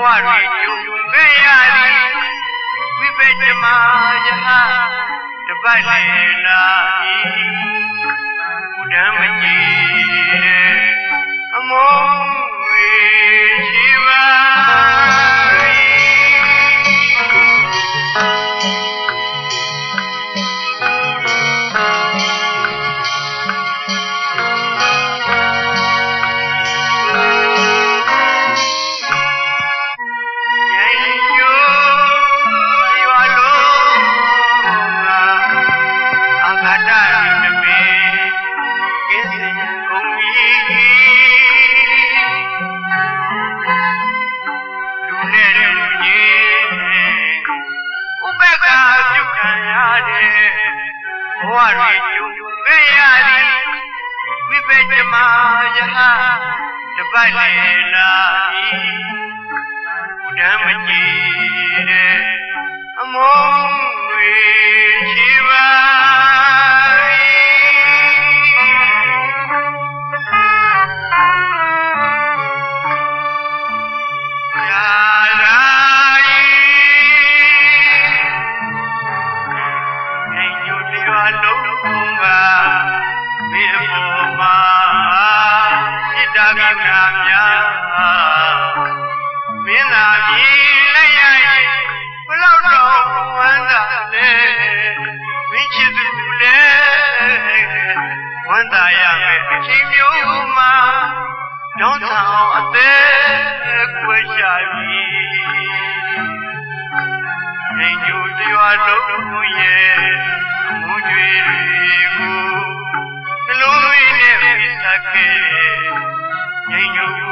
တွေကျုံခဲ့ရသည်ဝိပက်ဓမ္မာယဟတပတ်လေလာ၏ဘုဒ္ဓမကြီးတဲ့အမုန်းတွေ ဝတွေကျုံခဲ့ရသည်ဝိပက်ဓမ္မာယဟတပတ်လေလာ၏ဘုဒ္ဓမကြီးတဲ့အမုန်းတွေရှိပါ ကနာများမင်းသာမြည်လိုက်ရရင်ဘလောက်တော့ဝမ်းသာလဲမင်းချစ်သူလဲဝမ်းသာရမယ်အချိန်မျိုးမှာတောင်းဆောင်အသက်ကွယ်ရှာပြီငြိမ်ညူတရားလုံးရဲ့တွေကိုနှလုံးသွင်းနဲ့ပြသခဲ့ ငြိ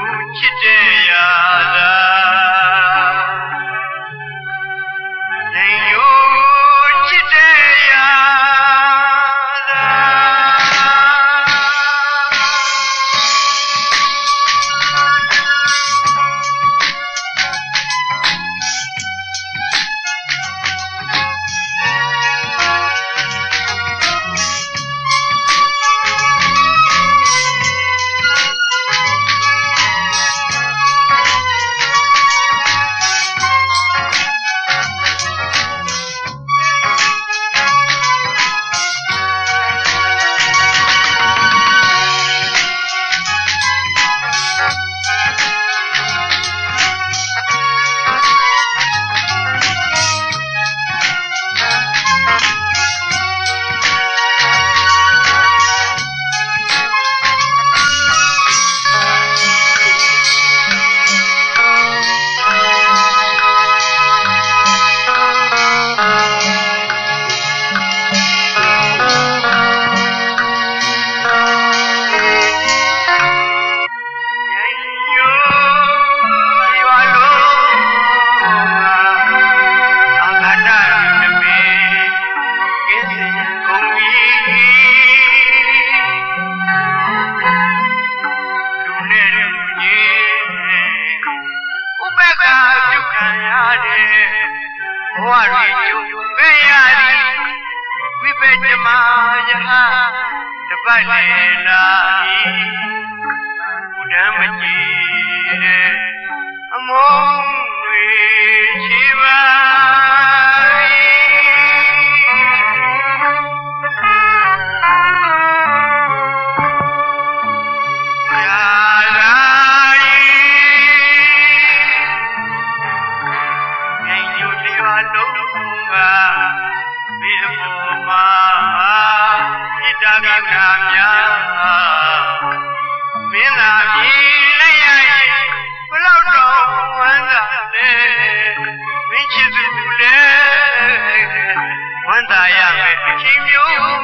ဘဝတွေကျုံခဲ့ရသည်ဝိပက်ဓမ္မာယဟတပတ်လေလာ၏ဘုဒ္ဓမကြီးတဲ့အမုန်းတွေရှိပါ လုံးကမင်းပေါ်မှာစိတ္တကနာများမင်းသာပြီလည်းရိုက်ဘလောက်တော့ဝမ်းသာလဲမင်းချစ်သူလည်းဝမ်းသာရမယ်အချင်းမျိုး